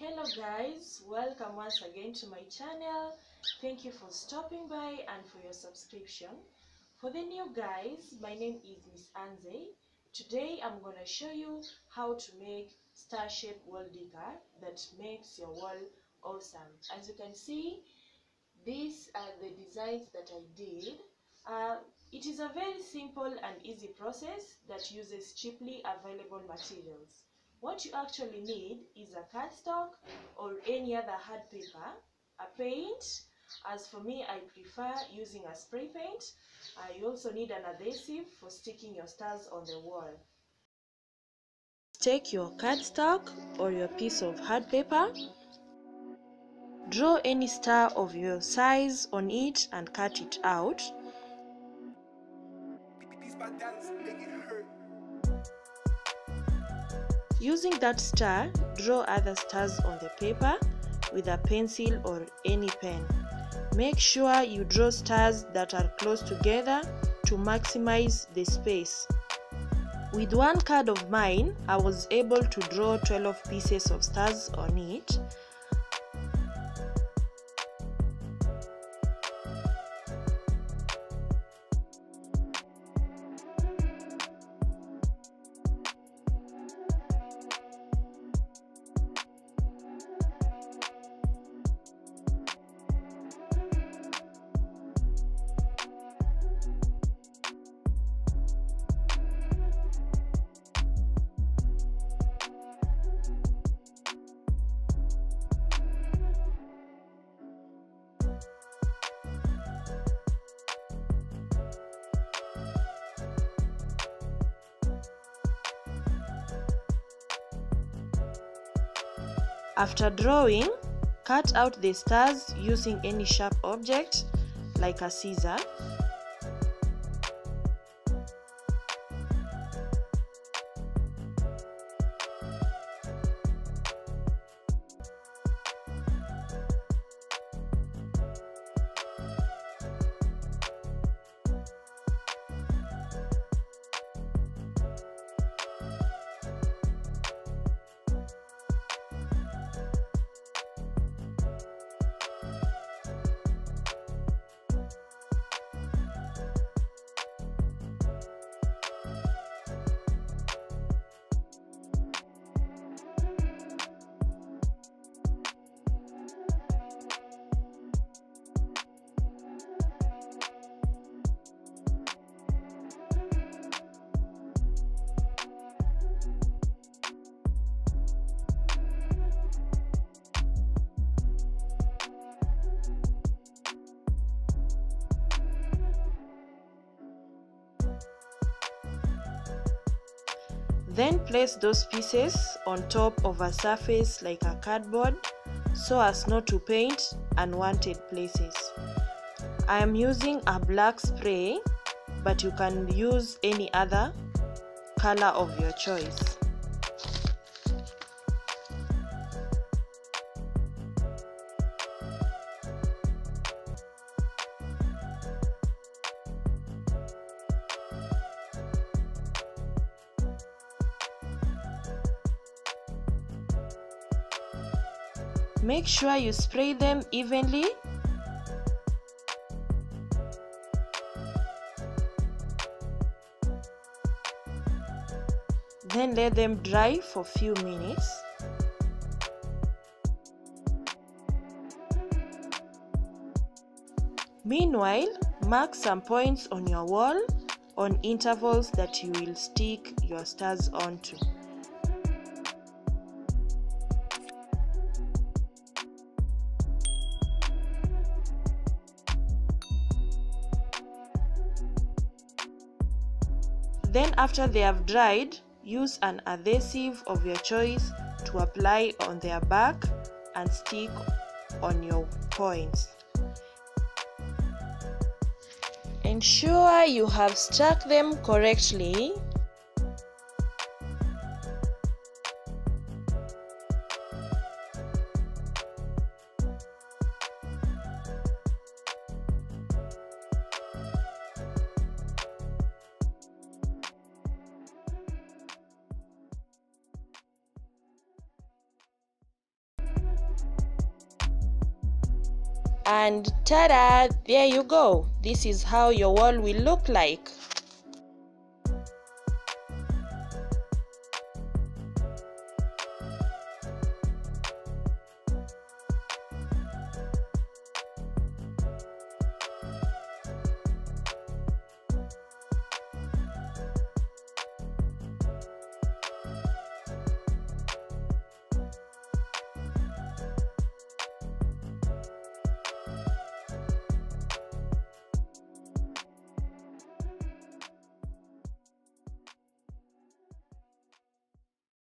Hello guys, welcome once again to my channel. Thank you for stopping by and for your subscription. For the new guys, my name is Miss Annzy. Today I'm gonna show you how to make star shaped wall decor that makes your wall awesome. As you can see, these are the designs that I did. Uh, it is a very simple and easy process that uses cheaply available materials. What you actually need is a cardstock or any other hard paper, a paint. As for me, I prefer using a spray paint. Uh, you also need an adhesive for sticking your stars on the wall. Take your cardstock or your piece of hard paper. Draw any star of your size on it and cut it out. Using that star, draw other stars on the paper with a pencil or any pen. Make sure you draw stars that are close together to maximize the space. With one card of mine, I was able to draw 12 pieces of stars on it. After drawing, cut out the stars using any sharp object like a scissor. Then place those pieces on top of a surface like a cardboard so as not to paint unwanted places. I am using a black spray but you can use any other color of your choice. Make sure you spray them evenly. Then let them dry for a few minutes. Meanwhile, mark some points on your wall on intervals that you will stick your stars onto. Then after they have dried, use an adhesive of your choice to apply on their back and stick on your points. Ensure you have stuck them correctly and ta-da there you go. This is how your wall will look like